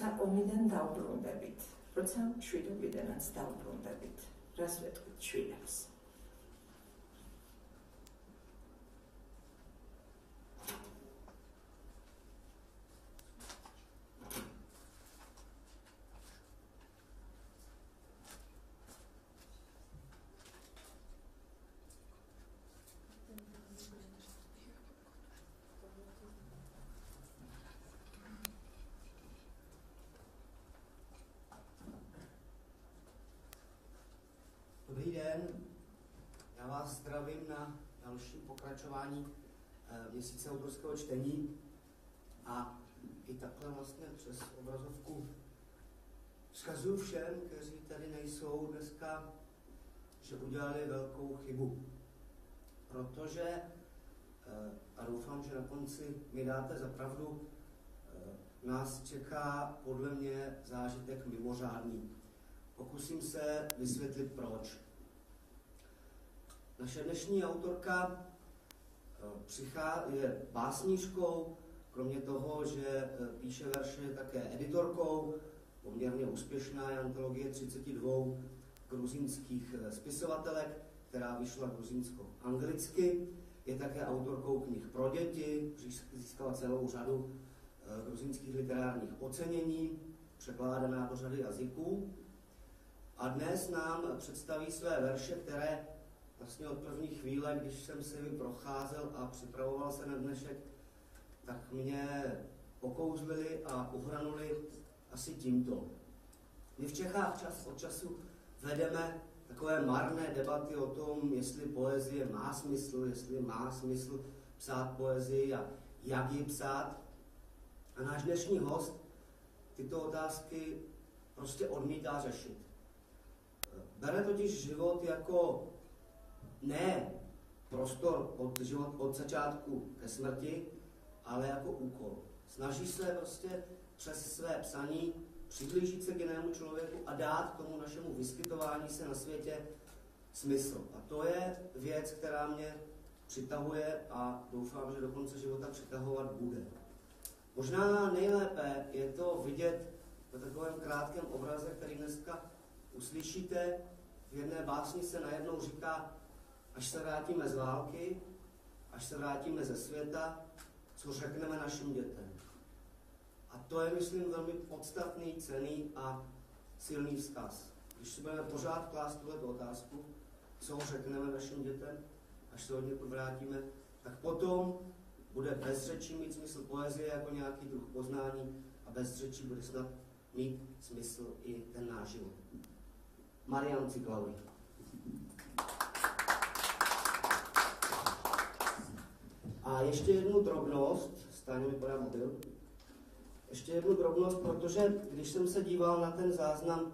როცა ომიდან დაუბრუნდებით, როცა მშვიდობიდანაც დაუბრუნდებით, რას ვეთქვით შვილებს? Pokračování eh, měsíce obrovského čtení a i takhle vlastně přes obrazovku vzkazuju všem, kteří tady nejsou dneska, že udělali velkou chybu. Protože, eh, a doufám, že na konci mi dáte za pravdu, eh, nás čeká podle mě zážitek mimořádný. Pokusím se vysvětlit proč. Naše dnešní autorka přichá, je básnířkou, kromě toho, že eh, píše verše, také editorkou, poměrně úspěšná je antologie 32 gruzínských eh, spisovatelek, která vyšla gruzínsko-anglicky. Je také autorkou knih pro děti, získala celou řadu gruzínských literárních ocenění, překládaná do řady jazyků. A dnes nám představí své verše, které vlastně od první chvíle, když jsem se jim procházel a připravoval se na dnešek, tak mě okouzlili a uhranuli asi tímto. My v Čechách čas od času vedeme takové marné debaty o tom, jestli poezie má smysl, jestli má smysl psát poezii a jak ji psát. A náš dnešní host tyto otázky prostě odmítá řešit. Bere totiž život jako ne prostor od, život od začátku ke smrti, ale jako úkol. Snaží se prostě přes své psaní přiblížit se k jinému člověku a dát tomu našemu vyskytování se na světě smysl. A to je věc, která mě přitahuje a doufám, že do konce života přitahovat bude. Možná nejlépe je to vidět v takovém krátkém obraze, který dneska uslyšíte. V jedné básni se najednou říká, až se vrátíme z války, až se vrátíme ze světa, co řekneme našim dětem. A to je, myslím, velmi podstatný, cený a silný vzkaz. Když si budeme pořád klást tuto otázku, co řekneme našim dětem, až se od někud vrátíme, tak potom bude bez řečí mít smysl poezie jako nějaký druh poznání a bez řečí bude snad mít smysl i ten náš život. Marian Ciklauri. A ještě jednu drobnost, stáně mi podá mobil, ještě jednu drobnost, protože když jsem se díval na ten záznam uh,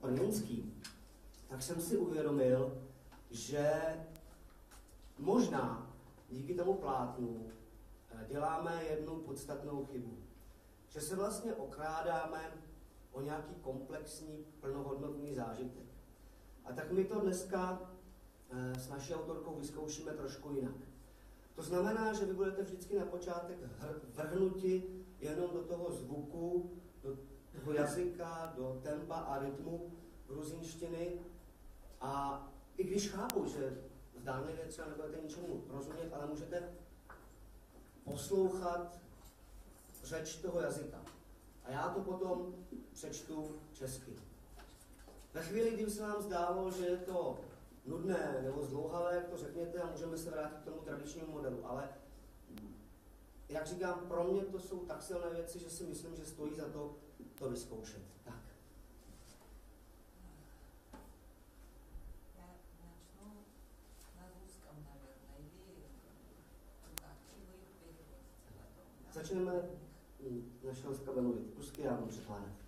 plněnský, tak jsem si uvědomil, že možná díky tomu plátnu uh, děláme jednu podstatnou chybu. Že se vlastně okrádáme o nějaký komplexní, plnohodnotný zážitek. A tak my to dneska uh, s naší autorkou vyzkoušíme trošku jinak. To znamená, že vy budete vždycky na počátek vrhnuti jenom do toho zvuku, do toho jazyka, do tempa a rytmu gruzinštiny. A i když chápu, že zdánlivě třeba nebudete ničemu rozumět, ale můžete poslouchat řeč toho jazyka. A já to potom přečtu česky. Ve chvíli, kdy se nám zdálo, že je to nudné nebo zdlouhavé, jak to řekněte, a můžeme se vrátit k tomu tradičnímu modelu. Ale jak říkám, pro mě to jsou tak silné věci, že si myslím, že stojí za to to vyzkoušet. Tak. Začneme hmm, našeho skabelu, ruský já vám překládat.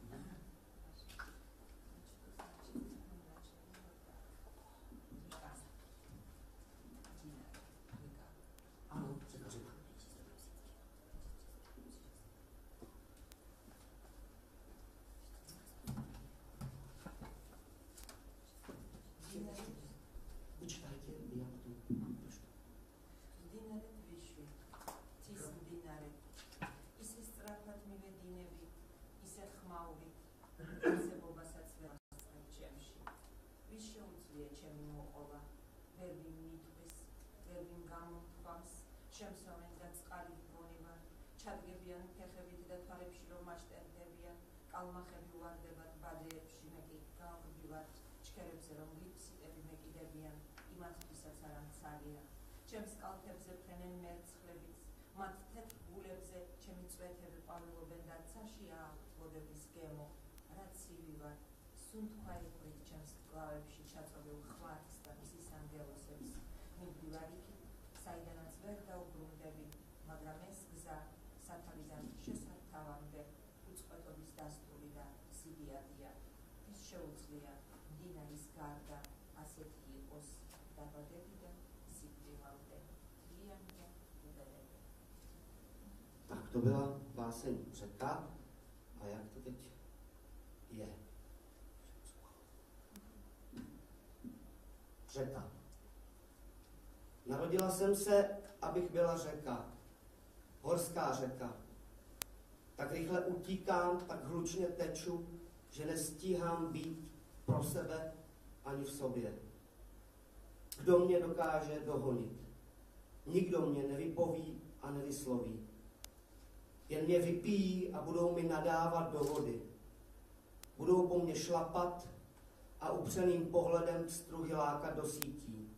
To byla báseň Řeka. A jak to teď je? Řeka. Narodila jsem se, abych byla řeka. Horská řeka. Tak rychle utíkám, tak hlučně teču, že nestíhám být pro sebe ani v sobě. Kdo mě dokáže dohonit? Nikdo mě nevypoví a nevysloví. Jen mě vypijí a budou mi nadávat do vody. Budou po mně šlapat a upřeným pohledem struhy lákat do sítí.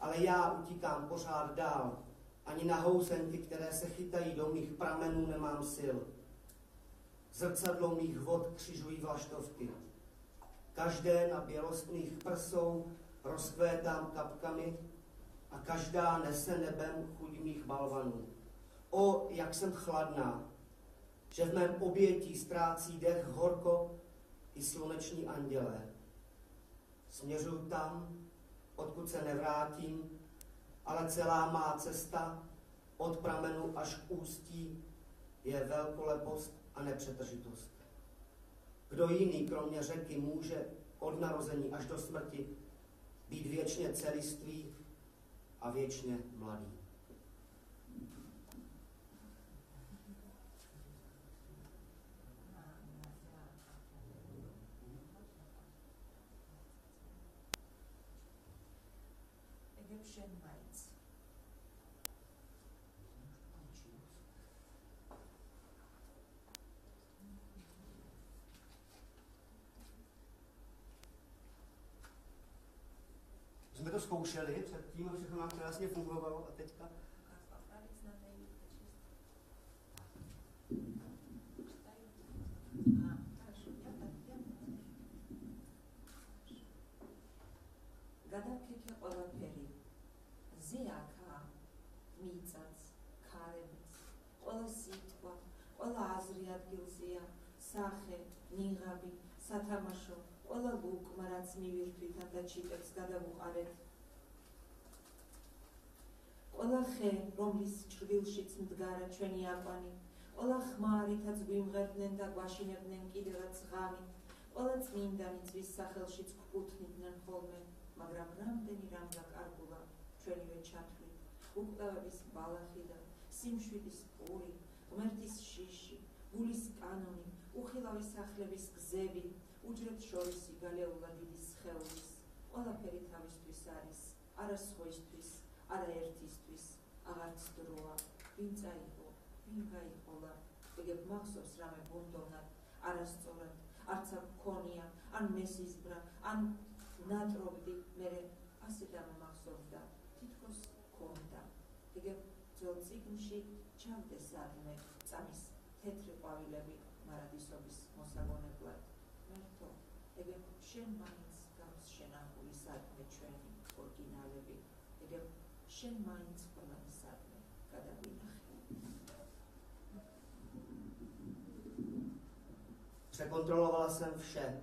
Ale já utíkám pořád dál. Ani na housenky, které se chytají do mých pramenů, nemám sil. Zrcadlo mých vod křižují vlaštovky. Každé na bělostných prsou rozkvétám kapkami a každá nese nebem chuť mých balvanů. O, jak jsem chladná, že v mém obětí ztrácí dech horko i sluneční andělé. Směřuji tam, odkud se nevrátím, ale celá má cesta od pramenu až k ústí je velkolepost a nepřetržitost. Kdo jiný, kromě řeky, může od narození až do smrti být věčně celistvý a věčně mladý? to zkoušeli předtím, všechno nám krásně fungovalo a teďka გადაფიქე ყველაფერი. ზეაკა მიწაც ქარებიც ყველა სიტყვა ყველა აზრი ადგილზეა სახე ნიღაბი სათამაშო ყველა ლუკმა რაც მივირთვით და ჩიტებს გადავუყარეთ. ყველა ხე რომლის ჭრილშიც მდგარა ჩვენი აყვანი ყველა ხმარითაც გვიმღერდნენ და გვაშინებდნენ კიდევაც ღამით ყველა წმინდანი ძვის სახელშიც გვკუთვნიდნენ ხოლმე მაგრამ რამდენი რამ გაკარგულა ჩვენივე ჩათვლით უკვლევების ბალახი და სიმშვიდის პური ღმერთის შიში გულის კანონი უხილავი სახლების გზები უჯრებს შორისი გალეულა დიდი სხეულის ყველაფერი თავისთვის არის არა სხვისთვის არა ერთისთვის აღარც დროა ვინ წაიღო ვინ გაიყოლა. ეგებ მახსოვს რამე ბუნდოვნად არასწორად არც აქ ქონია ან მესიზბრა ან ნატრობდი. მე ასე დამახსოვდა თითქოს ქონდა. ეგებ ძველ წიგნში ჩავდეს ადმე წამის თეთრი ყვავილები მარადისობის მოსაგონებლად. მერტო ეგებ შენ მაინც გავს შენახული სადმე ჩვენი ორიგინალები ეგებ Shin minds from sadly, Překontrolovala jsem vše.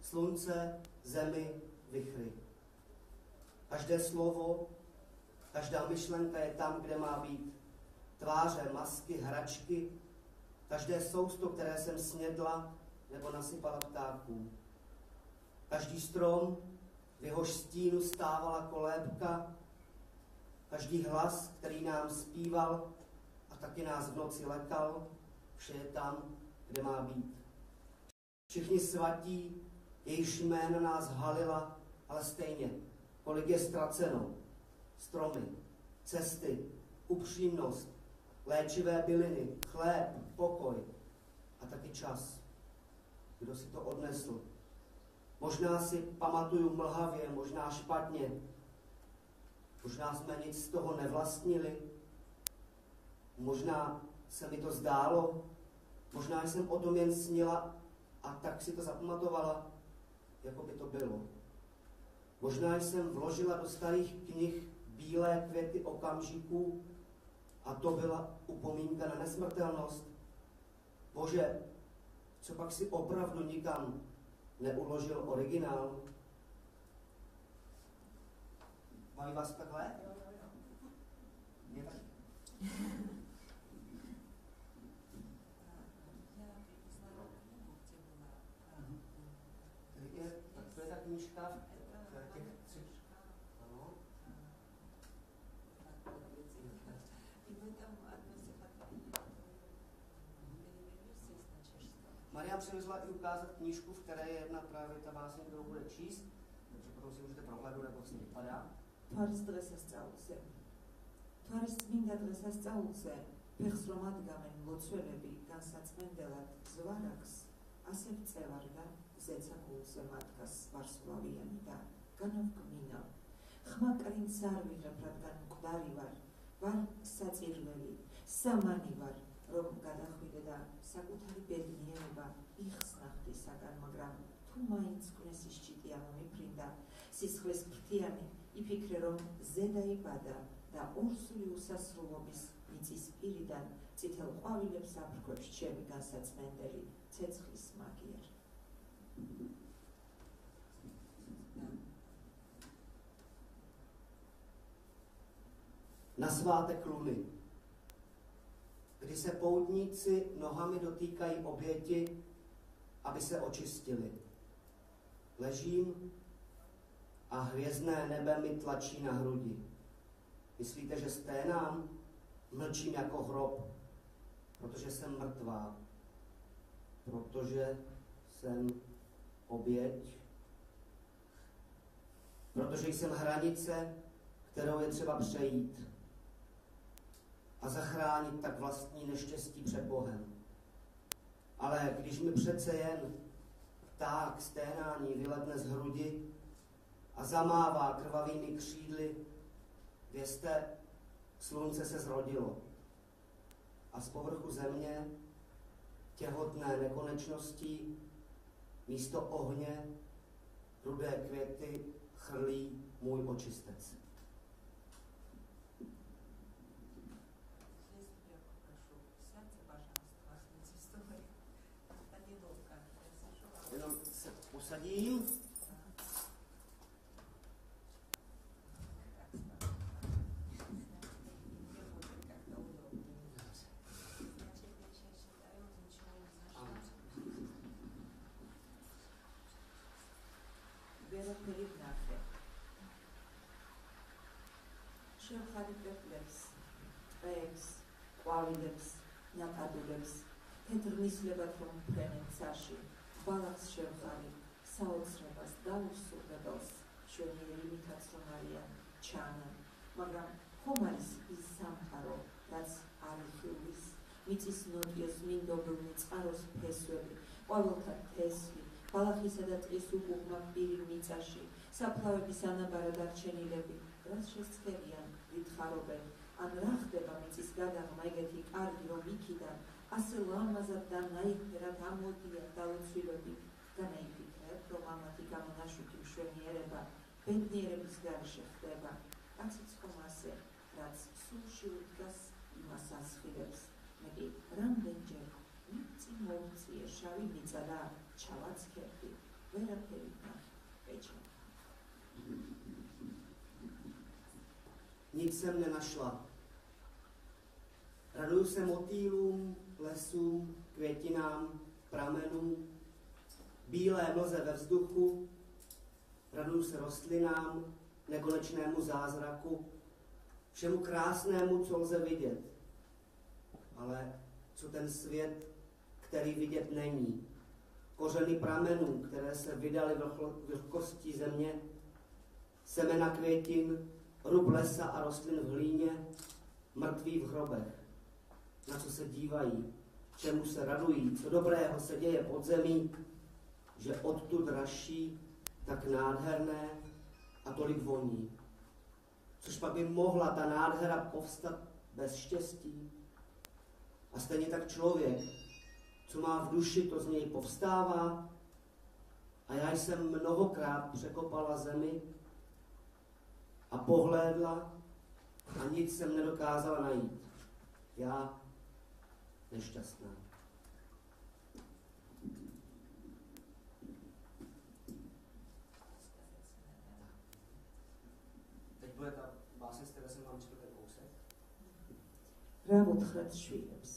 Slunce, zemi, vychry. Každé slovo, každá myšlenka je tam, kde má být. Tváře, masky, hračky, každé sousto, které jsem snědla nebo nasypala ptáků. Každý strom, v jehož stínu stávala kolébka, každý hlas, který nám zpíval a taky nás v noci lekal, vše je tam, kde má být. Všichni svatí, jejíž jména nás halila, ale stejně, kolik je ztraceno. Stromy, cesty, upřímnost, léčivé byliny, chléb, pokoj a taky čas. Kdo si to odnesl? Možná si pamatuju mlhavě, možná špatně. Možná jsme nic z toho nevlastnili. Možná se mi to zdálo. Možná jsem o tom jen snila a tak si to zapamatovala, jako by to bylo. Možná jsem vložila do starých knih bílé květy okamžiků a to byla upomínka na nesmrtelnost. Bože, co pak si opravdu nikam neuložil originál? Mají vás takhle? Mě taky. Maria přivezla i ukázat knížku, v které je jedna právě ta báseň, kterou bude číst, takže potom si můžete prohlédnout, jak vlastně vypadá. თვარის დღესასწაულზე. თვარის წმინდა დღესასწაულზე ფეხს რომ ადგამენ მოცველები განსაცმენდელად ზვარაკს, ასე წევარდა ზეცაგულზე მათგას ვარსკვლავიანი და განავკმინავ. ხმა კრინც არ ვიღებ, რადგან მკვდარი ვარ, ვარ საწირველი, სამანი ვარ, რომ გადახვიდე და საკუთარი ბედნიერება იხსნახდისაგან, მაგრამ თუ მაინც კვნესის ჭიტი ამომიფრინდა, სისხლის ფრთიანი იფიქრე რომ ზედა იბადა და ორსული უსასრულობის მიწის პირიდან წითელ ყვავილებს აფრქვევს ჩემი განსაცმენდელი ცეცხლის მაგიერ Na svátek luny, kdy se poutníci nohami dotýkají oběti, aby se očistili. Ležím a hvězdné nebe mi tlačí na hrudi. Myslíte, že sténám? Mlčím jako hrob, protože jsem mrtvá, protože jsem oběť, protože jsem hranice, kterou je třeba přejít a zachránit tak vlastní neštěstí před Bohem. Ale když mi přece jen pták sténání vyletne z hrudi a zamává krvavými křídly. Vězte, slunce se zrodilo a z povrchu země těhotné nekonečností místo ohně rudé květy chrlí můj očistec. Jenom se posadím. თეთრნისლებად რომ ფრენენ ცაში ბალახს შევხარი საოცრებას დაუსრულებელს შვენიერი მითაც რომ არიან ჩანან მაგრამ ხომ არის ის სამყარო რაც არ იხილვის მიწის ნოტიოს მინდობლნი წყაროს ფესვები ყვავილთა თესლი ბალახისა და ტყის უკუღმა პირი მიწაში საფლავების ანაბარა დარჩენილები რაც შესწერიან ვითხარობენ ან რა ხდება მიწის გადაღმა ეგეთი კარგი რომ იქიდან ასე ლამაზად და ნაირად ამოდიან დაუცვილები განაიფიქრებ რომ ამათი გამონაშვილი მშვენიერება ბედნიერების გარეშე ხდება. კაციც ხომ ასე რაც სულში უდგას იმას ასხივებს. მე კი რამდენჯერ მიწის ცი მომწიე შავი მიწა და ჩავაცხერდი ვერაფერი ეჭა Nic jsem nenašla. Raduju se motýlům, lesům, květinám, pramenům, bílé mlze ve vzduchu, raduju se rostlinám, nekonečnému zázraku, všemu krásnému, co lze vidět. Ale co ten svět, který vidět není, kořeny pramenů, které se vydaly vlhkostí země, semena květin, rub lesa a rostlin v hlíně, mrtví v hrobech. Na co se dívají, čemu se radují, co dobrého se děje pod zemí, že odtud raší tak nádherné a tolik voní. Což pak by mohla ta nádhera povstat bez štěstí. A stejně tak člověk, co má v duši, to z něj povstává. A já jsem mnohokrát překopala zemi a pohlédla a nic jsem nedokázala najít. Já nešťastná. Teď bude ta báseň, z které jsem vám četl ten kousek. რა უთხრათ შვილებს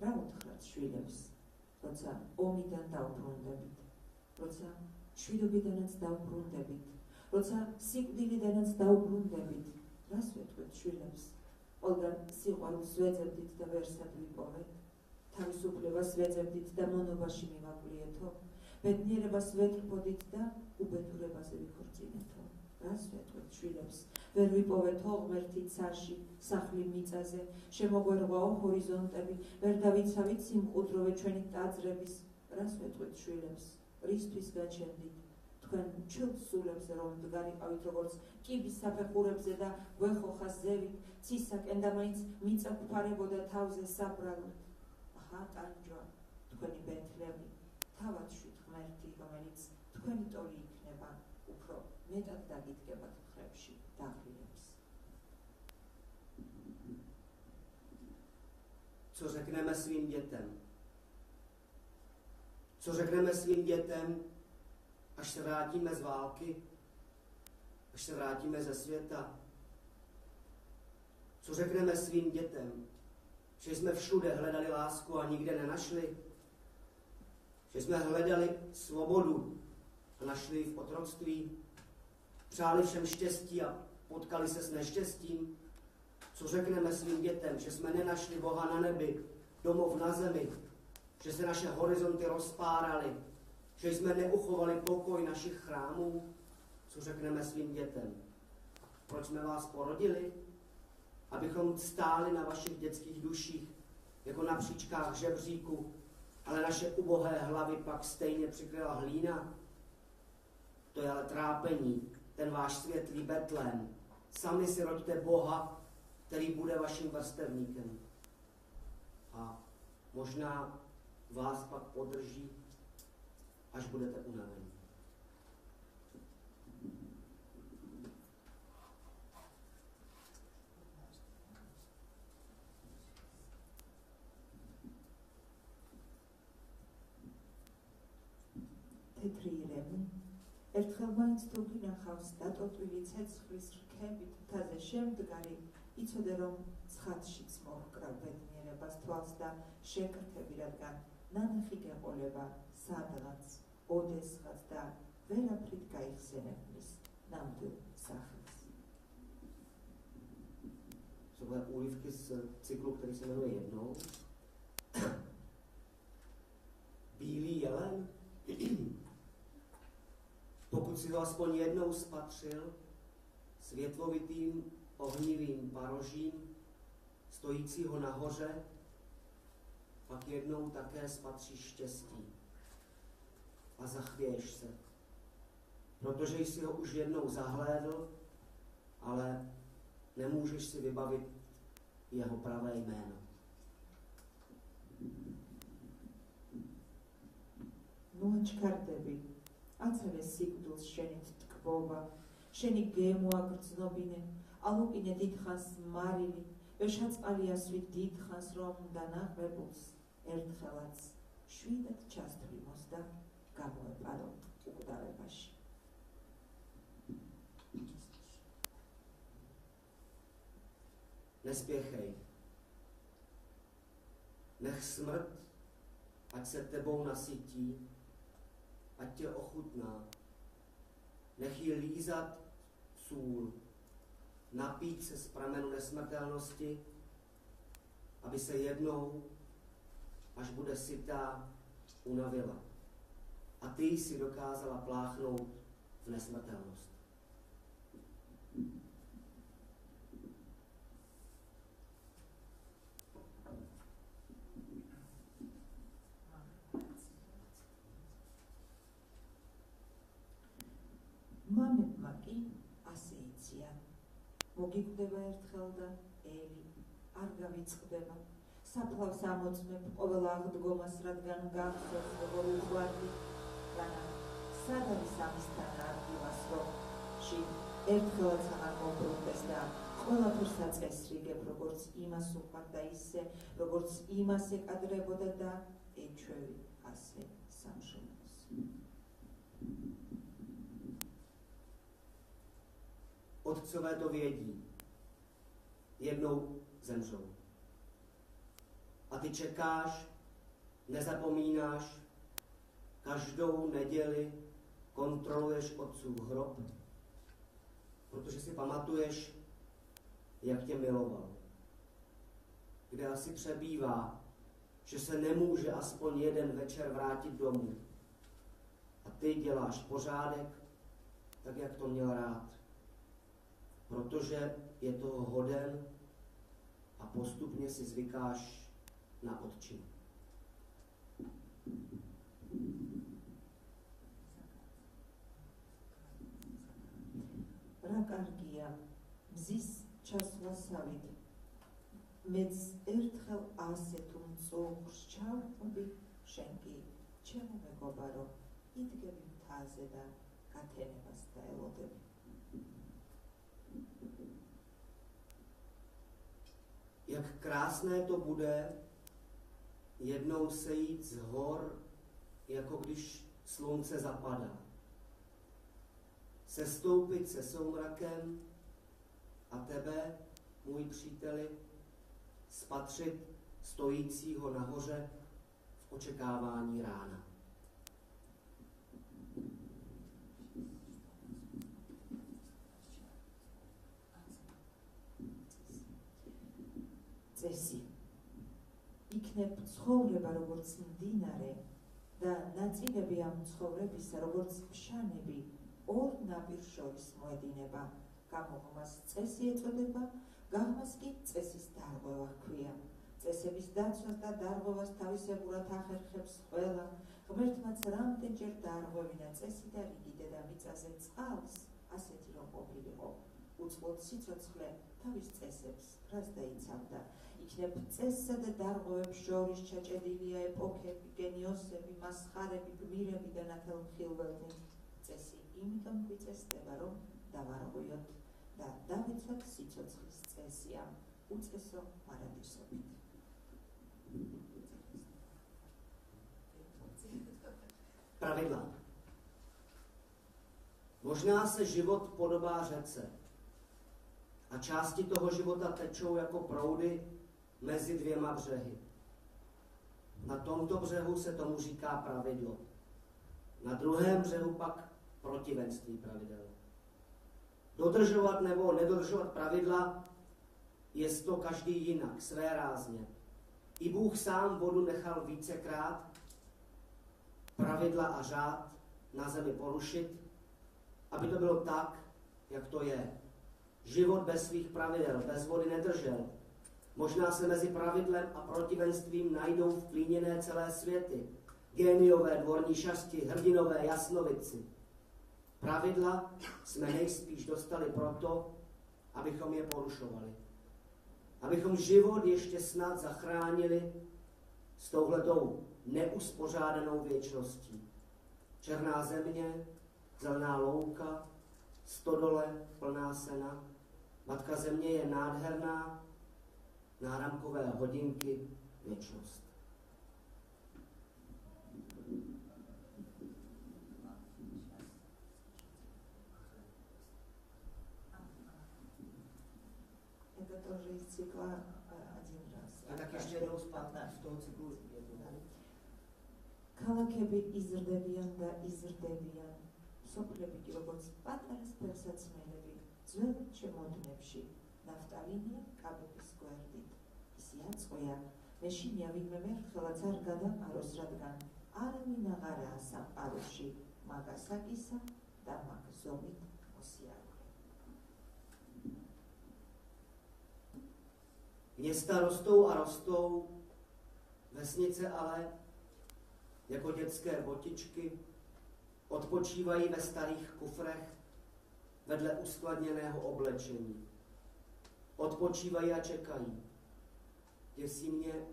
რა უთხრათ შვილებს როცა ომიდან დავბრუნდებით როცა შვიდობიდანაც დავბრუნდებით როცა სიკვდილიდანაც დავბრუნდებით რას ვეთქვით შვილებს ყველგან სიყვარულს ვეძებდით და ვერსად ვიპოვეთ. თავისუფლებას ვეძებდით და მონობაში მივაკვლიეთო. ბედნიერებას ვეტრფოდით და უბედურებაზე ვიქორწინეთო. რას ვეთქვით შვილებს? ვერ ვიპოვეთო ღმერთი ცარში, სახლი მიწაზე, შემოგვერღვაო ჰორიზონტები, ვერ დავიცავით სიმყუდროვე ჩვენი ტაძრების, რას ვეთყვით შვილებს, რისთვის გაჩენდით, თქვენ ჩილსულებზე რომ მდგარიყავით როგორც კიბის საფეხურებზე და ვეხოხა ზევით ცისაკენ და მაინც მიწაფფარებოდა თავზე საბრალოდ ხა ტანჯვა თქვენი ბეთლემი თავადში ღმერთი რომელიც თქვენი ტოლი იქნება უფრო მეტად დაგიდგებათ მხრებში დაღლილებს. სოჟაკნამას ვინდიატამ სოჟაკნამას ვინდიატამ až se vrátíme z války, až se vrátíme ze světa? Co řekneme svým dětem, že jsme všude hledali lásku a nikde nenašli? Že jsme hledali svobodu a našli ji v otroctví? Přáli všem štěstí a potkali se s neštěstím? Co řekneme svým dětem, že jsme nenašli Boha na nebi, domov na zemi, že se naše horizonty rozpáraly, že jsme neuchovali pokoj našich chrámů? Co řekneme svým dětem? Proč jsme vás porodili? Abychom stáli na vašich dětských duších, jako na příčkách žebříku, ale naše ubohé hlavy pak stejně přikryla hlína? To je ale trápení, ten váš světlý Betlém. Sami si roďte Boha, který bude vaším vrstevníkem. A možná vás pak podrží, až budete unavení. თეთრიირები ერთხელ მაინც თუ გინახავს დატოტვილი ცეცხლის რქებით. მთაზე შემდგარი იცოდე რომ ცხადშიც მოჰკრავ ბედნიერებას თვალს და შეკრთები რადგან ნანახი გეყოლება სადღაც Odes hat da välaprit kajsenemnis nandu sachas. Jsou úlivky z cyklu, který se jmenuje jednou. Bílý jelen, pokud si to aspoň jednou spatřil, světlovitým ohnivým parožím, stojícího nahoře, pak jednou také spatří štěstí a zachvěješ se, protože jsi ho už jednou zahlédl, ale nemůžeš si vybavit jeho pravé jméno. ნუაჩქარდები აცალე სიკვდილს შენი თკბობა შენი გემოაგრძნობინე ალუკინე დიდხანს მარილი ვეშაწყალიასვით დიდხანს რომ დანახვებულს ერთხელაც შვიდად ჩასდრიმოს და Pardon. Nespěchej. Nech smrt, ať se tebou nasytí, ať tě ochutná. Nech ji lízat sůl, napít se z pramenu nesmrtelnosti, aby se jednou, až bude sytá, unavila. A ty si dokázala pláchnout v nesmrtelnost. მამებმა კი ასე იციან. მოგიკვდება ერთხელ და ელი არ გავიწყდება. საფლავს ამოწმებ ყოველ აღდგომას, რადგან გახსოვს როგორ უყვარდი. რანა სად არის ამისთან ადგილას, რომ ში ერთხელაც აღარ მობრუნდეს და ყველაფერს აწესრიგებ, როგორც იმას უყვარ და ისე, როგორც იმას ეკადრებოდა და ეჩვევი ასე სამშობლოს. Otcové to vědí. Jednou zemřou. A ty čekáš, nezapomínáš, každou neděli kontroluješ otcův hrob, protože si pamatuješ, jak tě miloval. Kde asi přebývá, že se nemůže aspoň jeden večer vrátit domů. A ty děláš pořádek, tak jak to měl rád protože je toho hoden a postupně si zvykáš na odčin. რა კარგია? მზის ჩასვლასავით. მეც ერთხელ ასე თუ მწუხრს ჩავყვდი შენ კი ჩემო მეგობარო იდგები მთაზე და გათენებას დაელოდები. Jak krásné to bude jednou sejít z hor, jako když slunce zapadá. Sestoupit se soumrakem a tebe, můj příteli, spatřit stojícího nahoře v očekávání rána. წესი იქნებ ცხოვრება როგორც მდინარე და ნაწილები ამ ცხოვრებისა როგორც ფშანები ორ ნაპირ შორის მოედინება. გამოღმას წესი ეწოდება გაღმას კი წესის დარღვევა ჰქვია. წესების დაცვას და დარღვევას თავისებურად ახერხებს ყველა. ღმერთმაც რამდენჯერ დაარღვევინა წესი და რიგი დედამიწაზე წყალს ასეთი რომ ყოფილიყო. უწყლოდ სიცოცხლე თავის წესებს რას დაიცავდა. იქნებ წესსა და დარღვევებს შორის ჩაჭედილია ეპოქები, გენიოსები, მასხარები, გმირები და ნათელმხილველნი. წესი იმიტომ გვიწესდება, რომ დავარღვიოთ და დავიცვათ სიცოცხლის წესი ამ უწესო პარადისობით. Pravidla. Možná se život podobá řece a části toho života tečou jako proudy mezi dvěma břehy. Na tomto břehu se tomu říká pravidlo. Na druhém břehu pak protivenství pravidel. Dodržovat nebo nedodržovat pravidla je to každý jinak, své rázně. I Bůh sám vodu nechal vícekrát pravidla a řád na zemi porušit, aby to bylo tak, jak to je. Život bez svých pravidel, bez vody nedržel. Možná se mezi pravidlem a protivenstvím najdou vklíněné celé světy. Géniové, dvorní šasti, hrdinové, jasnovici. Pravidla jsme nejspíš dostali proto, abychom je porušovali. Abychom život ještě snad zachránili s touhletou neuspořádanou věčností. Černá země, zelená louka, stodole plná sena. Matka země je nádherná, náramkové hodinky, věčnost. тоже из цикла а, один раз. A tak ještě jednou zpátky z toho cyklu jednou. ქალაქები იზრდებიან და იზრდებიან. სოფლები კი როგორც პატარა სპეცსაცმელები ძველ შემოდნებში ნაფტალინია კაბების გვერდით. ისი აწყვია, მე შინია ვინმე მერხელაც არ გადაყაროს, რადგან არავინ აღარაა სამყაროში მაგასაკისა და მაგზომით მოსიარულე. Města rostou a rostou, vesnice ale, jako dětské botičky, odpočívají ve starých kufrech vedle uskladněného oblečení. Odpočívají a čekají. Děsí mě,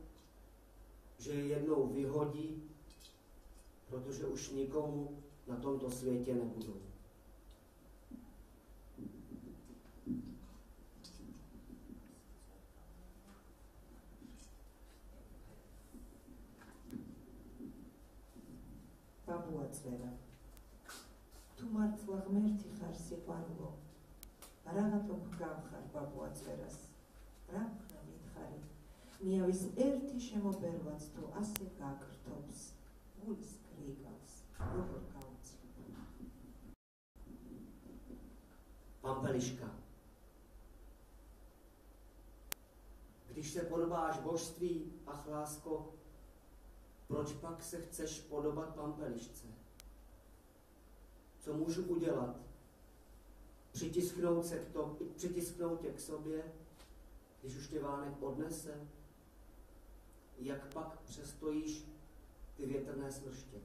že je jednou vyhodí, protože už nikomu na tomto světě nebudou. ბაბუაცვერა თუ მართლა ღმერთი ხარ სიყვარულო რაღაცო გგავხარ ბაბუაცვერას რა მქნა მითხარი მიავის ერთი შემობერვაც თუ ასე გაკრთობს გულის კრიკავს როგორ გაუცი Pampeliška. Když se podobáš božství, ach lásko, proč pak se chceš podobat pampelišce? Co můžu udělat? Přitisknout, se k to, přitisknout tě k sobě, když už tě vánek odnese? Jak pak přestojíš ty větrné smrště?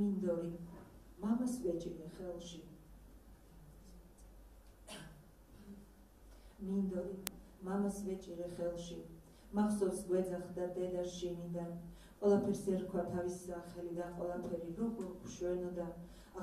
მინდორი მამას ვეჭირე ხელში. მინდორი მამას ვეჭირე ხელში. მახსოვს გვეძახდა დედა შინიდან. ყველაფერს ერქვა თავის სახელი და ყველაფერი როგორ შვენოდა.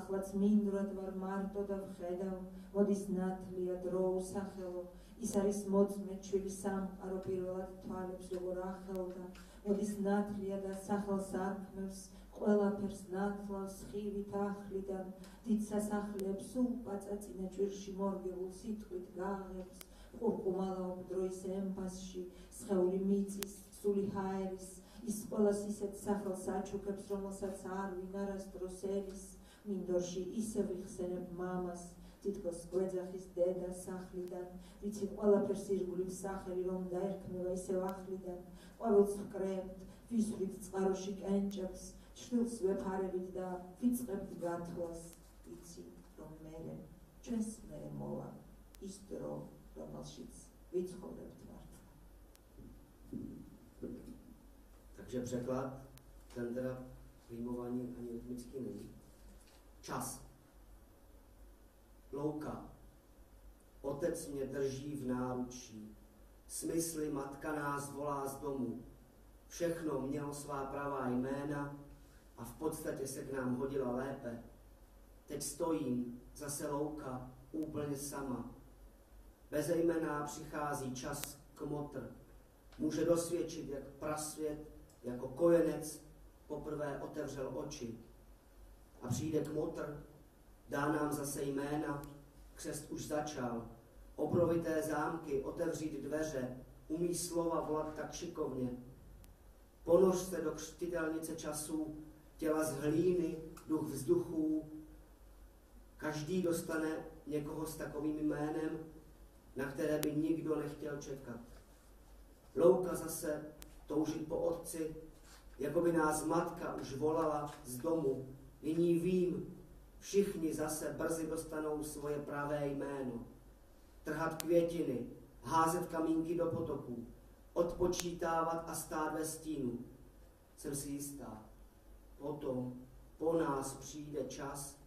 ახლაც მინდვრად ვარ მარტო და ვხედავ. მოდის ნათლია დრო უსახელო ის არის მოწმე ჩვილი სამყარო პირველად თვალებს როგორ ახელდა. მოდის ნათლია და სახელს არქმევს ყველაფერს ნათლავს ხივით ახლიდან დიდ სასახლეებს სულ პაწაწინა ჭირში მორგებულ სიტყვით გააღებს ყურყუმალაობ დროის ემბასში სხეული მიწის სული ჰაერის ის ყველას ისეთ სახელს აჩუქებს რომელსაც არ ვინ არასდროს ელის მინდორში ისე ვიხსენებ მამას თითქოს გვეძახის დედა სახლიდან. ვიცი ყველაფერს ირგვლივ სახელი რომ დაერქმევა ისევ ახლიდან. ყვავილს ვკრებთ ვისვრით წყაროში კენჭებს ჩრდილს ვეფარებით და ვიწყებთ გათვლას ვიცი რომ მერე ჩვენს მერე მოვა ის დრო რომელშიც ვიცხოვრებთ მართლა Takže překlad, ten teda rýmování ani rytmický není. Čas. Louka. Otec mě drží v náručí. Smysly matka nás volá z domu. Všechno mělo svá pravá jména a v podstatě se k nám hodila lépe. Teď stojím, zase louka, úplně sama. Bezejmená přichází čas kmotr. Může dosvědčit, jak prasvět jako kojenec poprvé otevřel oči. A přijde kmotr, dá nám zase jména, křest už začal. Obrovité zámky, otevřít dveře, umí slova volat tak šikovně. Ponoř se do křtitelnice časů, těla z hlíny, duch vzduchů. Každý dostane někoho s takovým jménem, na které by nikdo nechtěl čekat. Louka zase touží po otci, jako by nás matka už volala z domu. Nyní vím, všichni zase brzy dostanou svoje pravé jméno. Trhat květiny, házet kamínky do potoků, odpočítávat a stát ve stínu. Jsem si jistá, potom po nás přijde čas,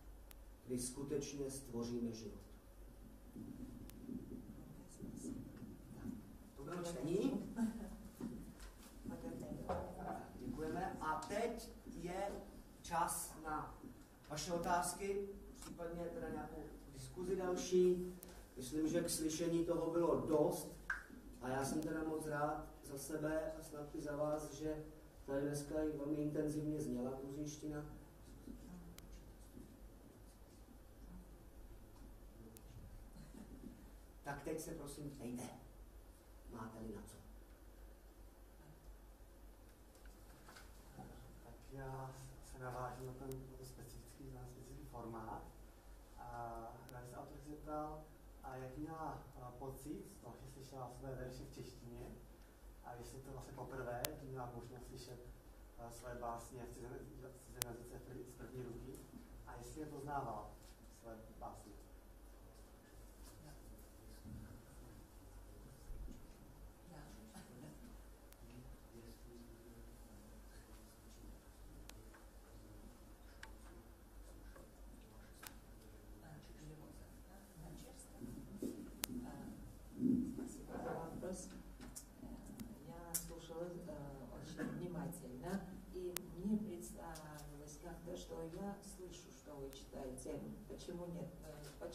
kdy skutečně stvoříme život. To bylo čtení. Děkujeme. A teď je čas na vaše otázky, případně teda nějakou diskuzi další. Myslím, že k slyšení toho bylo dost a já jsem teda moc rád za sebe a snad i za vás, že tady dneska velmi intenzivně zněla gruzinština. Tak teď se prosím ptejte. Máte-li na co? Tak já se navážu na ten, specifický, na specifický formát. A já se autor zeptal, a jak měla a, pocit z toho, že slyšela své verše v češtině a jestli to vlastně poprvé, že měla možnost slyšet a, své básně cizím jazyce v první- z první ruky a jestli je poznávala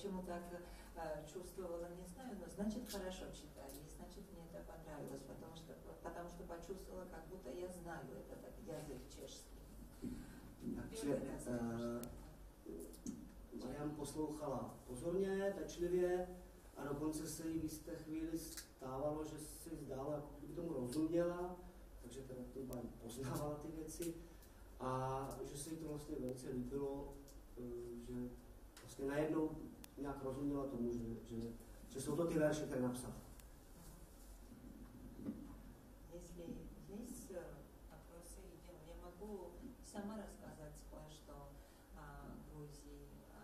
Почему так э, чувствовала, не знаю, но значит хорошо читали, и значит мне это понравилось, потому что, потому что почувствовала, как будто я знаю этот язык чешский. Takže Первый раз я eh, слышала. Mariam poslouchala pozorně, pečlivě a dokonce se jí v jisté chvíli stávalo, že si zdálo, jako kdyby tomu rozuměla, takže teda tím pádem poznávala ty věci a že se jí to vlastně velice líbilo, eh, že vlastně najednou nějak rozuměla tomu, že, že, že jsou to ty verše, které napsala. Если есть э, вопросы, я, я могу сама рассказать кое-что о Грузии, о,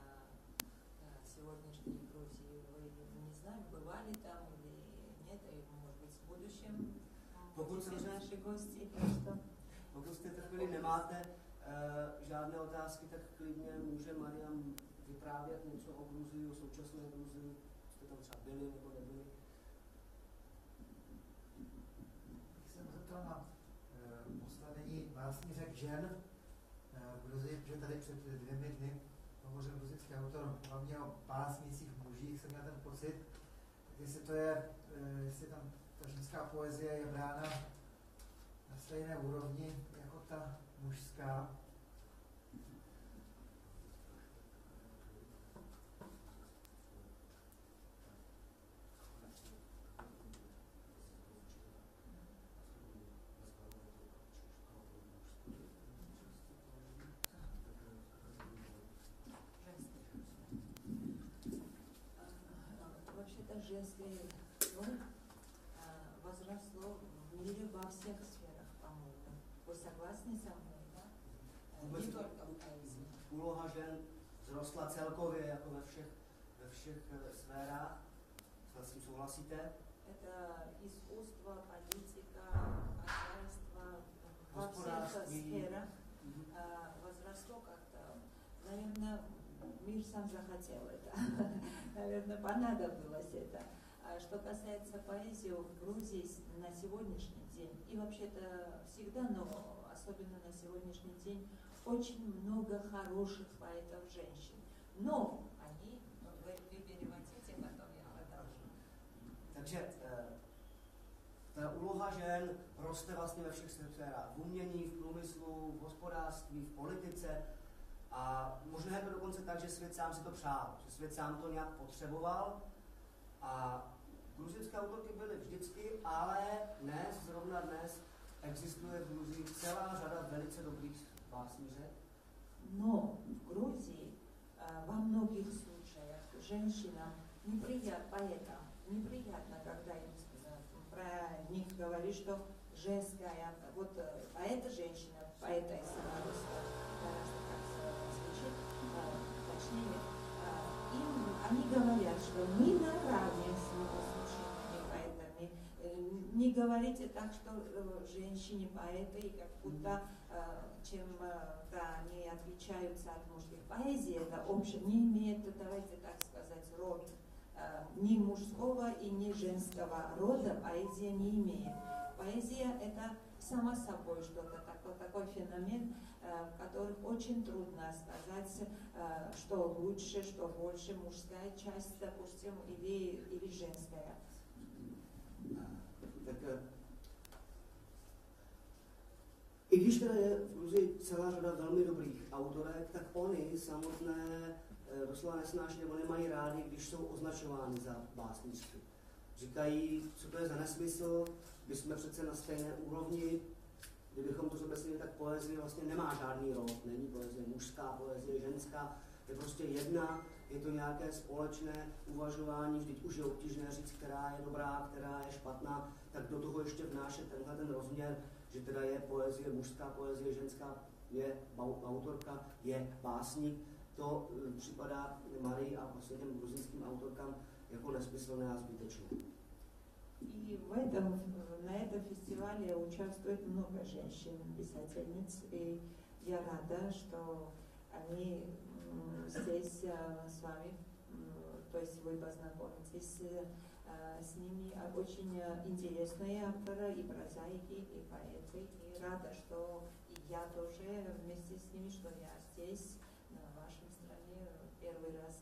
о сегодняшней Грузии. Вы не знаю, бывали там или нет, и может быть в будущем Pokud будете samozřejmě- наши гости, что Pokud jste v chvíli nemáte uh, žádné otázky, tak klidně může Mariam vyprávět něco o Gruzii, o současné Gruzii, jste tam třeba byli nebo nebyli. jsem zeptal na eh, postavení básnířek žen eh, v Gruzii, protože tady před dvěmi dny hovořil gruzický autor hlavně o básnících mužích, jsem měl ten pocit, jestli to je, eh, jestli tam ta ženská poezie je brána na stejné úrovni jako ta mužská. Женское слово а, возросло в мире во всех сферах, по-моему. Вы согласны со мной, да? Vůbec Не to- только в поэзии. Úloha žen vzrostla celkově jako ve všech, ve všech eh, sférách. S tím souhlasíte? Это искусство, политика, хозяйство, во всех сферах а, возросло как-то. Наверное, мир сам захотел это. Наверное, понадобилось это. А что касается поэзии в Грузии на сегодняшний день, и вообще-то всегда, но особенно на сегодняшний день, очень много хороших поэтов женщин. Но они, ну, вы, вы переводите, потом я продолжу. Takže eh, ta úloha žen roste vlastně ve všech sférách. V umění, v průmyslu, v hospodářství, v politice. A možná je to dokonce tak, že svět sám si to přál, že svět sám to nějak potřeboval. A gruzinské autorky byly vždycky, ale dnes, zrovna dnes, existuje v Gruzii celá řada velice dobrých básnířek. Но в Грузии а, во многих случаях женщинам неприятно, поэтам неприятно, когда им э, про них говорит, что женская, вот э, поэта женщина, поэтесса на-русском, гораздо Точнее, э, им, они говорят, что мы наравне с, с мужчинами поэтами. Э, Не говорите так, что э, женщине поэты, и как будто э, чем э, да, они отличаются от мужских. Поэзия это общее, не имеет, давайте так сказать, род. Ни мужского и ни женского рода поэзия не имеет. Поэзия – это само собой что-то такое, такой феномен, э, в котором очень трудно сказать, э, что лучше, что больше, мужская часть, допустим, или, или женская. Eh, když teda je v Gruzii celá řada velmi dobrých autorek, tak oni samotné eh, doslova nesnáší nebo nemají rádi, když jsou označovány za básníčky. Říkají, co to je za nesmysl, my jsme přece na stejné úrovni, kdybychom to zobecnili, tak poezie vlastně nemá žádný rod, není poezie mužská, poezie ženská, je prostě jedna, je to nějaké společné uvažování, vždyť už je obtížné říct, která je dobrá, která je špatná, tak do toho ještě vnášet tenhle ten rozměr, že teda je poezie mužská, poezie ženská, je autorka, je básník, to eh, připadá Marii a vlastně těm gruzinským autorkám jako nesmyslné a zbytečné. И в этом, на этом фестивале участвует много женщин-писательниц, и я рада, что они здесь э, с вами, то есть вы познакомитесь э, с ними. А Очень э, интересные авторы и прозаики, и поэты, и рада, что и я тоже вместе с ними, что я здесь, на вашей стране, первый раз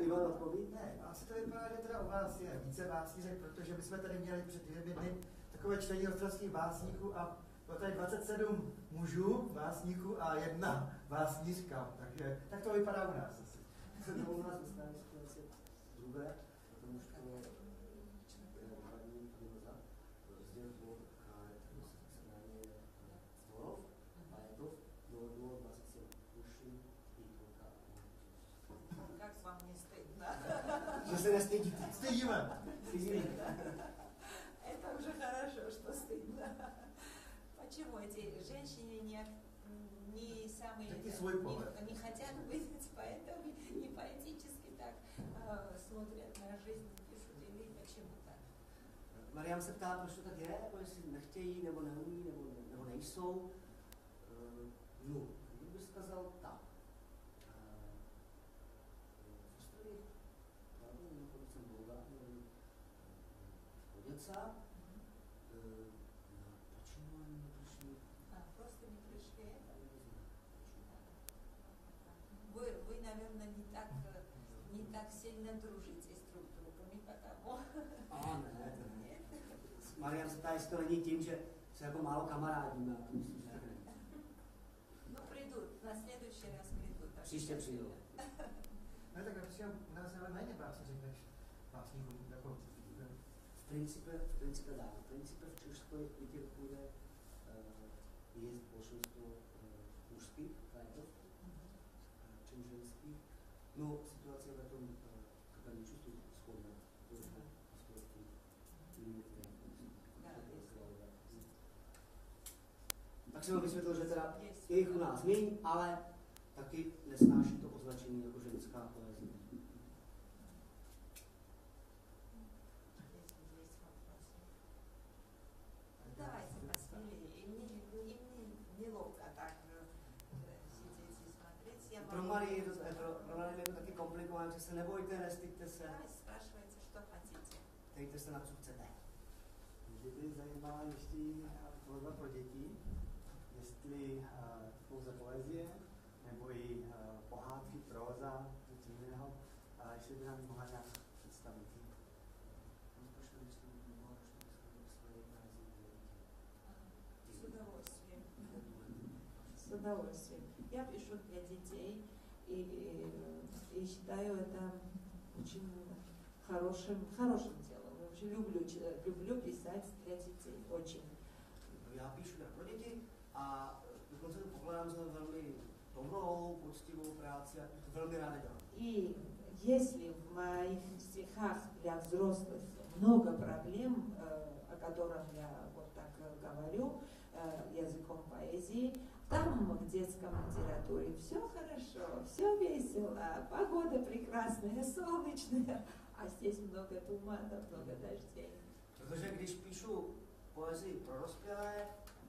Ivan odpoví? Ne, asi to vypadá, že teda o vás je více básnířek, protože my jsme tady měli před dvěmi dny takové čtení ostravských básníků a bylo tady 27 mužů básníků a jedna básnířka, takže tak to vypadá u nás asi. To u nás, myslím, že druhé. Nestydíte. Stydíme! Stydíme. Это уже хорошо, что стыдно. Почему эти женщины не, не самые Такие свой не, не хотят быть поэтами, не поэтически так э, смотрят на жизнь, пишут или почему так? Mariam se ptá, proč to tak je, jestli nechtějí, nebo neumí, nebo, nebo nejsou. отца. Э, почему они не пришли? А, просто не пришли. Вы, вы, наверное, не так, э, не так сильно дружите с друг другом, и потому. А, ну, наверное. Нет. Мария с той стороны тем что с его мало камарадами. Ну, придут, на следующий раз придут. Все придут. Ну, это как всем, у нас, наверное, не бабушка, principe, v principe dá. V principe v Česku je těch bude je společenstvo eh, mužských poetov, čím ženských. No, situace je v tom какая чувствует сходна. To je hospodský limity. Да, есть. Tak jsem vám vysvětlil, že teda Есть. je jich u nás méně, ale taky nesnáší to označení jako ženská poezie. Dejte se na co chcete. Mě by zajímala ještě eh, tvorba pro děti, jestli uh, pouze poezie, nebo i uh, pohádky, próza, něco jiného, a jestli by nám mohla nějak představit. Rozpočtu, myslím, mohla svoje poezie. С удовольствием. С удовольствием. Я пишу для детей и, и считаю это очень хорошим, хорошим делом. Я Вообще люблю, люблю писать для детей. Очень. Já píšu teda pro děti a dokonce to pokládám za velmi dobrou, poctivou práci a to velmi ráda dělám. И если в моих стихах для взрослых много проблем, э, о которых я вот так э, говорю, э, языком поэзии, Там в детском литературе все хорошо, все весело, погода прекрасная, солнечная, а здесь много тумана, много дождей. Protože když píšu poezii pro dospělé,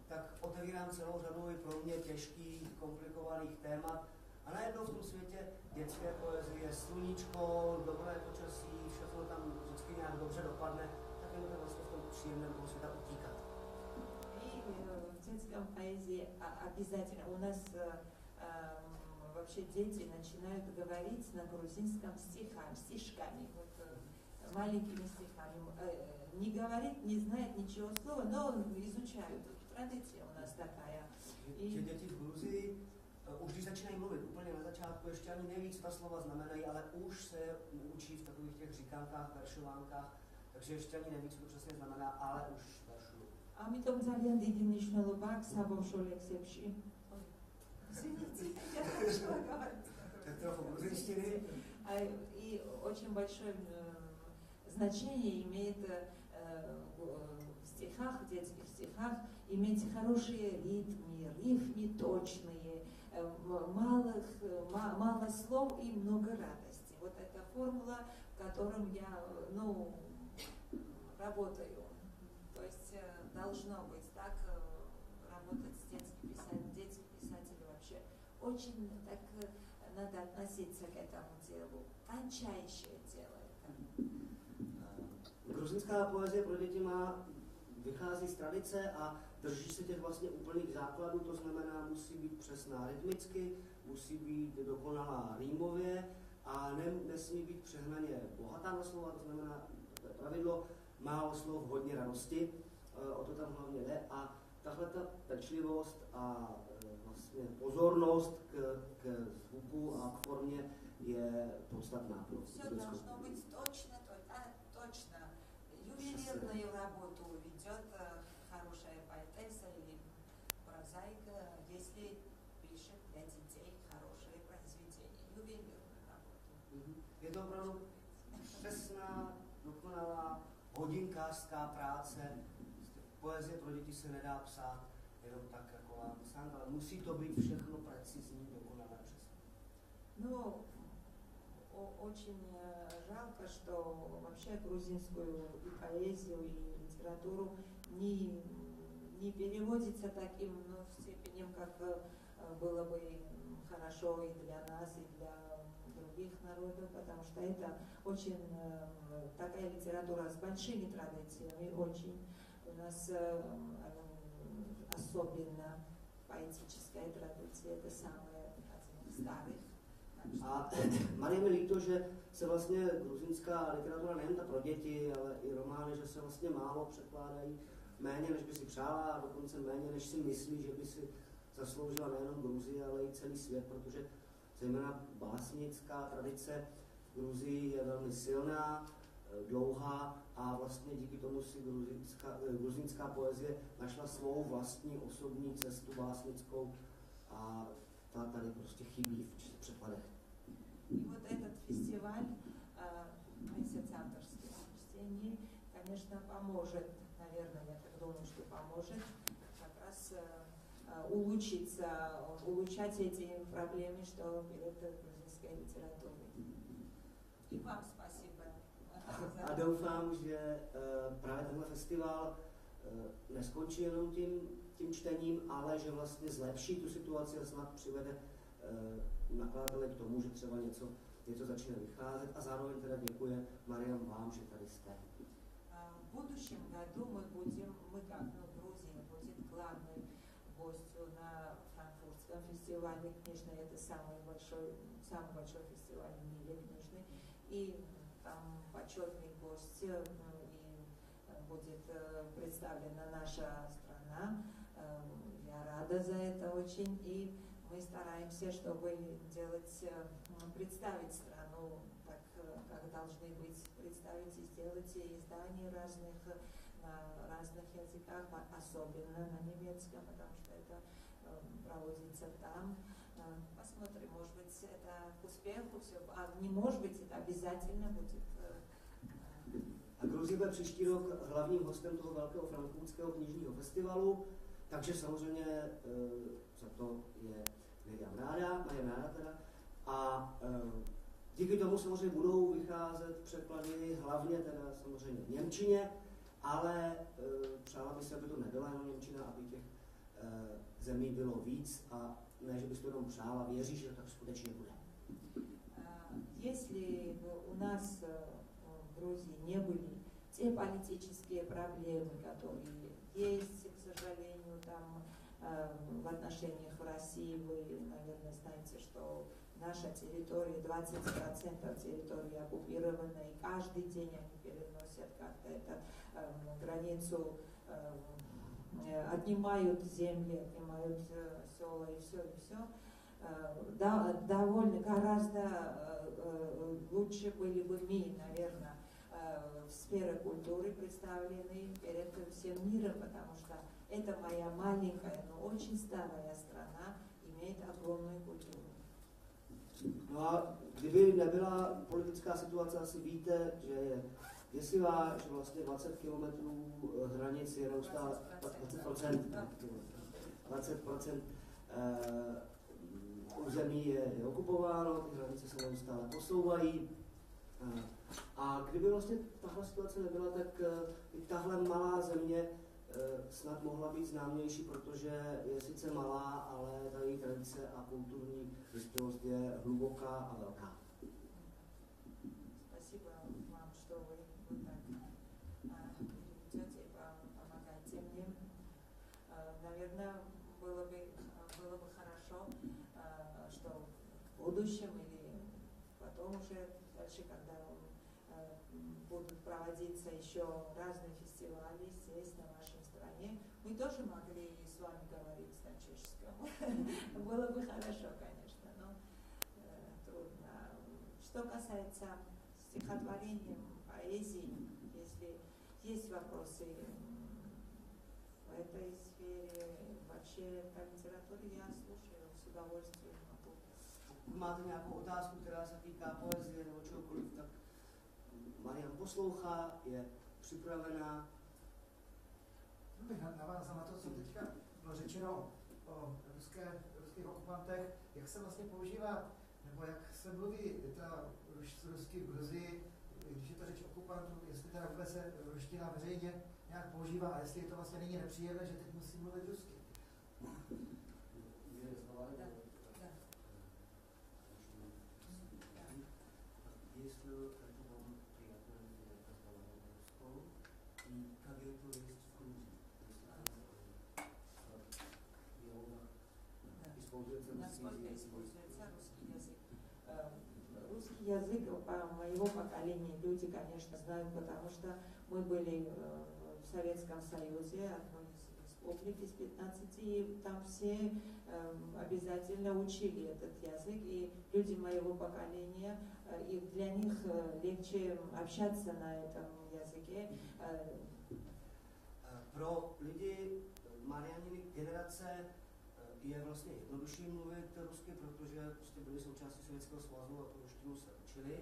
tak otevírám celou řadu i pro mě těžkých, komplikovaných témat. A najednou v tom světě dětské poezie, sluníčko, dobré počasí, všechno tam vždycky nějak dobře dopadne, tak je možné vlastně v tom příjemném toho světa utíkat. И э, в детском поэзии а- обязательно у нас э, эм, вообще дети начинают говорить на грузинском стихами, стишками, вот, э, маленькими стихами. Э, Не говорит, не знает ничего слова, но изучают. Tradícia у nás taká. Že, že děti v Gruzii uh, už když začínají mluvit úplně na začátku, ještě ani neví, co ta slova znamenají, ale už se učí v takových těch říkankách, veršovánkách, takže ještě ani neví, co to přesně znamená, ale už veršují. ამიტომ ძალიან დიდი მნიშვნელობა აქვს საბავშვო ლექსებში. Извините, я хорошо говорю. Tak trochu gruzинštiny. А, И очень большое э, значение имеет э, в стихах, в детских стихах, иметь хорошие ритмы, рифмы точные, э, малых, э, ма- мало слов и много радости. Вот эта формула, в котором я, э, ну, работаю. То есть э, должно быть так, э, работать с детским писателем, детские писатели вообще очень так э, надо относиться к этому делу. Eh, Gruzinská poezie pro děti má, vychází z tradice a drží se těch vlastně úplných základů, to znamená, musí být přesná rytmicky, musí být dokonalá rýmově a ne, nesmí být přehnaně bohatá na slova, to znamená, to je pravidlo, málo slov, hodně radosti, eh, o to tam hlavně jde a tahle ta pečlivost a eh, vlastně pozornost k, k zvuku a k formě je podstatná pro Все lidskou должно poezii. быть точно, то- а, точно. hodinkářská práce. Poezie pro děti se nedá psát jenom tak jako vám sám, ale musí to být všechno precizní, dokonalé, přesné. Ну, о- очень э, жалко, что вообще грузинскую и поэзию, и литературу не, не переводится таким ну, степенем, как э, было бы хорошо и для нас, и для других народов, потому что это очень э, такая литература с большими традициями, очень у нас э, м, особенно поэтическая традиция, это самая один из старых. Так что A Marie mi líto, že se vlastně gruzinská literatura nejen ta pro děti, ale i romány, že se vlastně málo překládají, méně než by si přála, a dokonce méně než si myslí, že by si zasloužila nejenom Gruzii, ale i celý svět, protože zejména básnická tradice v Gruzii je velmi silná, eh, dlouhá a vlastně díky tomu si gruzinská, eh, gruzinská poezie našla svou vlastní osobní cestu básnickou a ta tady prostě chybí v překladech. И вот этот фестиваль а, месяц авторских чтений, конечно, поможет, улучшиться, улучшать эти проблемы, что перед грузинской литературой. И вам спасибо. A doufám, že eh, právě tenhle festival eh, neskončí jenom tím, tím čtením, ale že vlastně zlepší tu situaci a snad přivede eh, nakladatele k tomu, že třeba něco, něco začne vycházet a zároveň teda děkuje Mariam vám, že tady jste. А, В будущем году мы будем, мы как фестивале книжный. Это самый большой, самый большой фестиваль в мире книжный. И там почетный гость э, и э, будет э, представлена наша страна. Я рада за это очень. И мы стараемся, чтобы делать, м, представить страну так, как должны быть, представить и сделать и издания разных, на разных языках, особенно на немецком, потому что это проводится там. Э, Посмотрим, может быть, это к успеху все, а не может быть, это обязательно будет. э, э, A Gruzie bude příští rok hlavním hostem toho velkého frankfurtského knižního festivalu. takže samozřejmě e, za to je Miriam ráda, Mariam ráda teda. A e, díky tomu samozřejmě budou vycházet překlady, hlavně teda samozřejmě v Němčině, ale e, přála by se, aby to nebyla jenom Němčina, aby těch e, zemí bylo víc a ne, že bys to jenom přála, věří, že to tak skutečně bude. Если у нас э, в Грузии не были те политические проблемы, которые есть, к сожалению, там э, в отношениях в России, вы, наверное, знаете, что наша территория, 20% территории оккупирована, и каждый день они переносят как-то это, эм, границу, э, отнимают земли, отнимают э, села и все, и все. Э, да- довольно гораздо э, э, лучше были бы мы, наверное, э, в сфере культуры представлены перед всем миром, потому что это моя маленькая, но очень старая страна, имеет огромную культуру. No a kdyby nebyla politická situace, asi víte, že je že vlastně 20 kilometrů hranic je neustále 20%, 20% eh, území je, okupováno, ty hranice se neustále posouvají. Eh, A kdyby vlastně tahle situace nebyla, tak eh, i tahle malá země eh, snad mohla být známější, protože je sice malá, ale ta její tradice a kulturní vyspělost je hluboká a velká. Еще разные фестивали здесь, на вашей стране, мы тоже могли с вами говорить на чешском. Было бы хорошо, конечно, но э, трудно. Что касается стихотворения, поэзии, если есть вопросы в этой сфере, вообще по литературе я слушаю с удовольствием máte nějakou otázku, která se týká poezie nebo čehokoliv, tak Marian poslouchá, je připravená. No bych na- navázal na to, co teďka bylo řečeno o ruské, ruských okupantech, jak se vlastně používá, nebo jak se mluví ta ruš, ruský v Gruzii, když je to řeč okupantů, jestli teda vůbec se ruština veřejně nějak používá a jestli to vlastně není nepříjemné, že teď musí mluvit rusky. Язык. используется русский язык. Э, Русский язык по моего поколения люди, конечно, знают, потому что мы были э, в Советском Союзе, одной из республик из 15, и там все э, обязательно учили этот язык, и люди моего поколения, э, и для них э, легче общаться на этом языке. Э, Eh, Pro lidi je vlastně jednodušší mluvit rusky, protože prostě byli součástí Sovětského svazu a tu ruštinu se učili.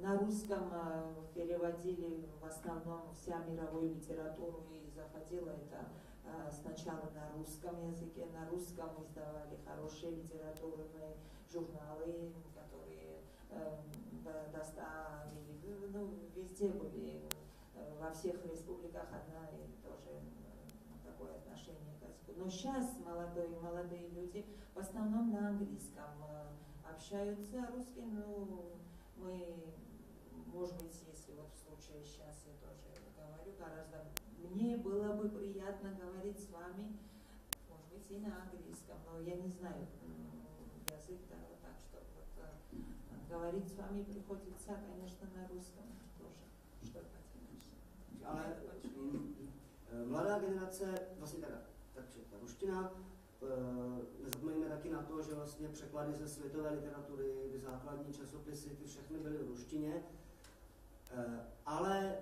На русском переводили в основном вся мировую литературу и заходило это сначала на русском языке, на русском издавали хорошие литературные журналы, которые до- доставили, ну, везде были, во всех республиках одна и тоже такое отношение к языку. Но сейчас молодые, молодые люди в основном на английском э, общаются русским, ну, мы, может быть, если вот в случае сейчас я тоже говорю, гораздо мне было бы приятно говорить с вами, может быть, и на английском, но я не знаю язык, да, вот так что вот э, говорить с вами приходится, конечно, на русском тоже. Что поделаешь? Ale Eh, mladá generace, vlastně teda, takže ta ruština, eh, nezapomeňme taky na to, že vlastně překlady ze světové literatury, ty základní časopisy, ty všechny byly v ruštině, eh, ale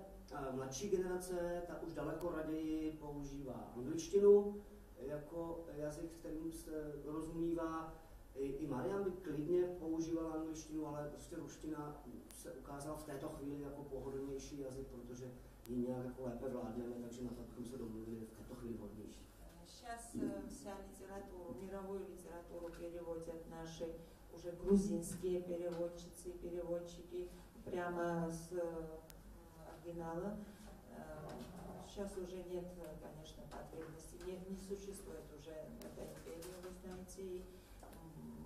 mladší generace, ta už daleko raději používá angličtinu jako jazyk, kterým se rozumívá. I, i Marian by klidně používala angličtinu, ale prostě ruština se ukázala v této chvíli jako pohodlnější jazyk, protože и ни о какой операции, она также на Хабхамсуру в Катухвилу вещи. Сейчас э, вся литература, мировую литературу переводят наши уже грузинские переводчицы, и переводчики прямо с э, оригинала. Э, сейчас уже нет, конечно, потребности, нет, не существует уже эта империя, вы знаете, и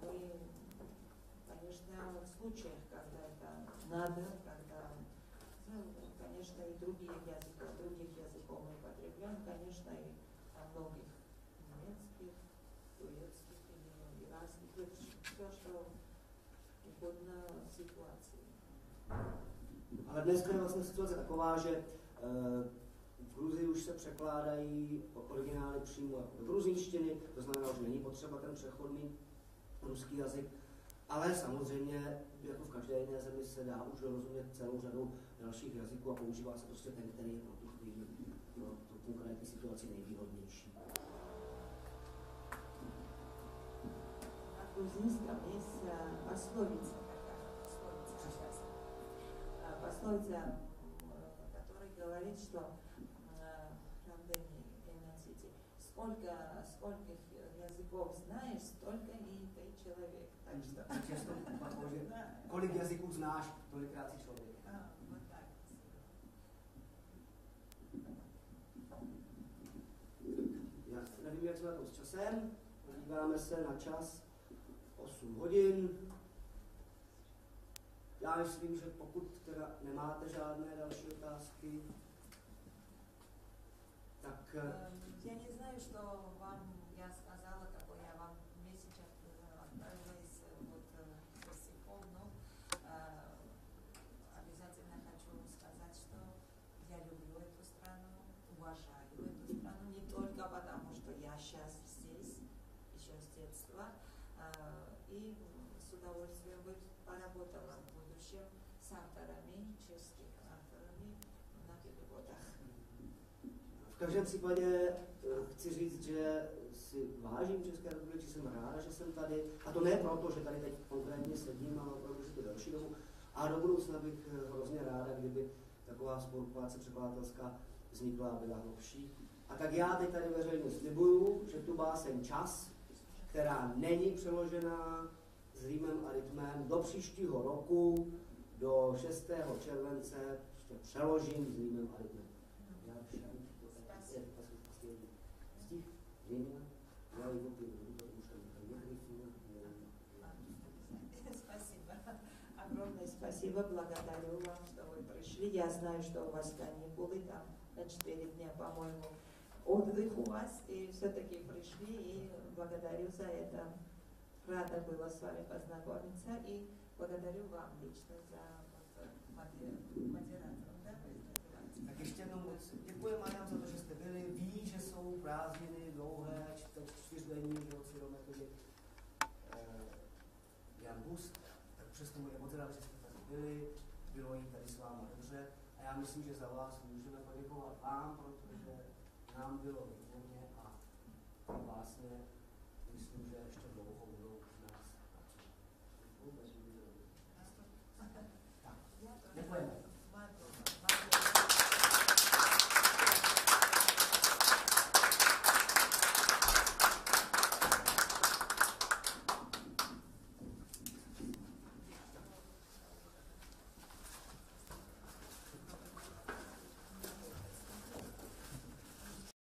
мы, конечно, в случаях, когда это надо, конечно, и другие языки, других языков мы употребляем, конечно, и о многих немецких, турецких или иранских, все, что угодно ситуации. Ale dneska je vlastně situace taková, že eh, v Gruzii už se překládají originály přímo jako do gruzinštiny, to znamená, že není potřeba ten přechodný ruský jazyk, ale samozřejmě, jako v každé jiné zemi, se dá už dorozumět celou řadou dalších jazyků a používá se prostě ten, který je pro tu pro tu konkrétní situaci nejvýhodnější. Грузинском есть э, пословица пословица. А, пословица, которая говорит, что э, сколько, сколько языков знаешь, столько и ты человек. Так что, Často opakuje, že да, kolik jazyků znáš, tolikrát si člověk. а, вот так. Já nevím, jak jsme na tom s časem. Podíváme se na čas 8 hodin. Já myslím, že pokud teda nemáte žádné další otázky, tak eh, Эм, Я не знаю, что každém případě eh, chci říct, že si vážím České republiky, jsem ráda, že jsem tady. A to ne proto, že tady teď konkrétně sedím, ale opravdu, že to další dobu. A do budoucna bych eh, hrozně ráda, kdyby taková spolupráce překladatelská vznikla a byla hlubší. A tak já teď tady veřejně slibuju, že tu báseň čas, která není přeložená s rýmem a rytmem, do příštího roku, do 6. července, prostě přeložím s rýmem a rytmem. Временно, я его переведу, потому что это негативно, Спасибо. Огромное спасибо. Благодарю вам, что вы пришли. Я знаю, что у вас каникулы там на 4 дня, по-моему, отдых у вас. И все-таки пришли. И благодарю за это. Рада была с вами познакомиться. И благодарю вам лично за вот, модер- модератором. Да, вы называете? Tak ještě jednou moc děkuji, Mariam, za prázdniny dlouhé, čtyř, čtyřdenní, že od kilometry eh, Jan Hus, tak přesto mu je moc rád, že jste tady byli. Bylo jí tady s váma dobře. A já myslím, že za vás můžeme poděkovat vám, protože nám bylo výborně a ty